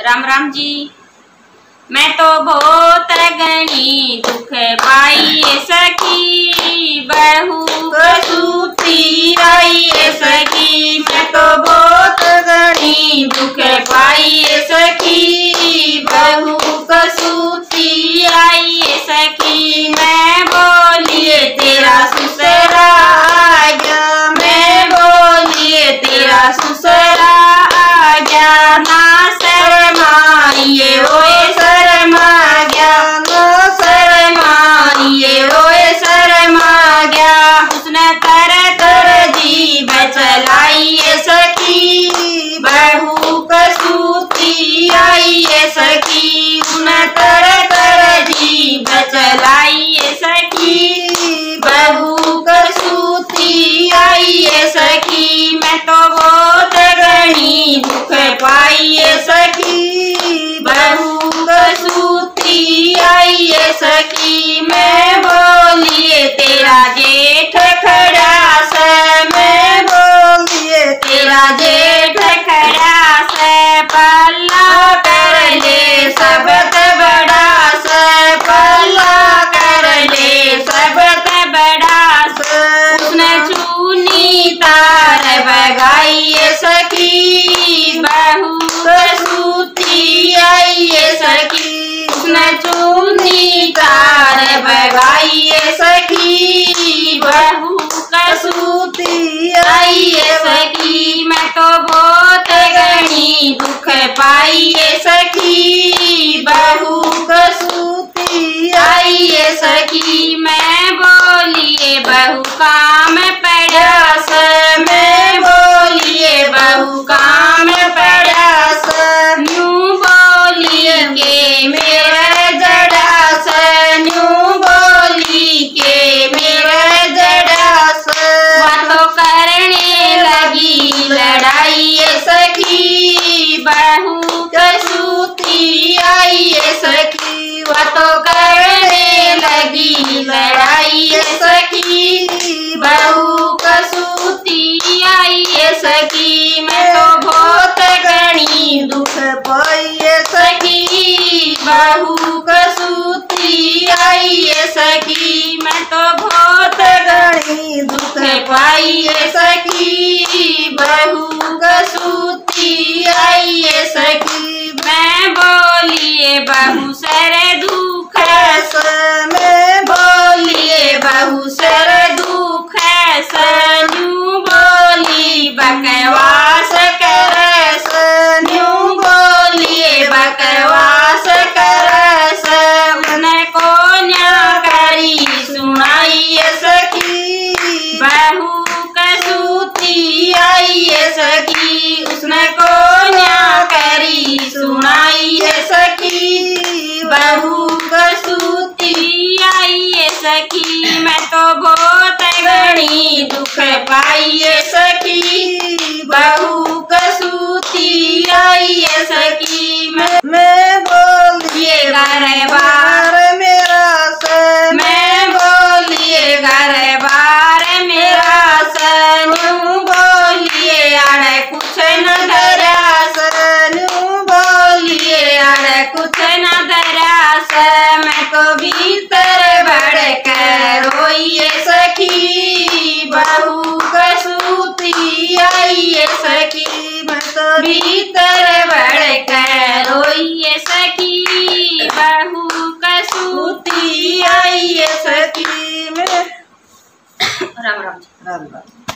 राम राम जी। मैं तो बहुत गणी दुख पाई सखी, बहू कसूती आई सखी। मैं तो बहुत गणी दुख पाई सखी, बहू कसूती आई सखी। मैं पाइए सखी, बहू कसूती आइए सखी, मैं बोलिए तेरा जेठ खड़ा स, मैं बोलिए तेरा जेठ खड़ा से, पल्ला कर ले सबत बड़ा से, पल्ला कर ले सबत बड़ा से। उसने चूनी तार बगाइए सखी बहू कसूती आइए सखी। उसने चूनी तार बगाइए सखी। बहू कसूती आइए सखी। मैं तो दुख पाइए सखी। बहू कसूती आइए सखी। मैं बोलिए बहू काम पड़ास मैं बोलिए बहू कसूती आइए सखी बातों करने लगी लड़ाई सखी बहू कसूती आइए सखी मैं तो बहुत गणी दुख पाइए सखी बहू कसूती आइए सखी मैं तो बहुत गणी दुख पाइए सखी बहू कसूती आइए सखी मैं बोलिए बहु सर दुख मैं बोलिए बहू सर दुख सनू बोली बकवास कर सनू बोलिए बकवास कर सन को करी सुनाइए सखी बहू कसूती आइए सखी उसने को करी सुनाइए सखी बहू कसूती आइए सखी मैं बहुत गणी दुख पाइए सखी बहू कसूती आइए सखी मैं मैं बोलिए घर बार मेरा सन मैं बोलिए घर बार मेरा सन बोलिए आड़ कुछ न डरा सन बोलिए आड़ कुछ न डरा सन मैं तो भीतर बढ़ कर रोइए सखी बहू कसूती आइए सखी मैं तो भीतर बढ़ कर रोइए सखी बहू कसूती। आइए सखी मैं राम राम राम राम।